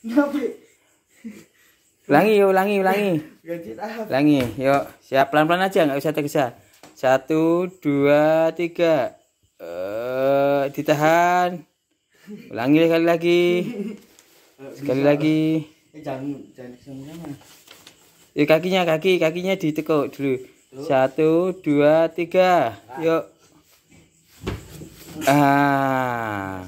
Ngapain? Ulangi, yuk, ulangi, ulangi. Langi. Ulangi, yuk. Siap pelan-pelan aja, nggak usah tergesa. Satu, dua, tiga. Eh, ditahan. Ulangi sekali lagi. Sekali lagi. Eh, jangan, jangan jangan. Yuk kakinya, kaki, kakinya ditekuk dulu. Satu, dua, tiga. Nah. Yuk. Ah.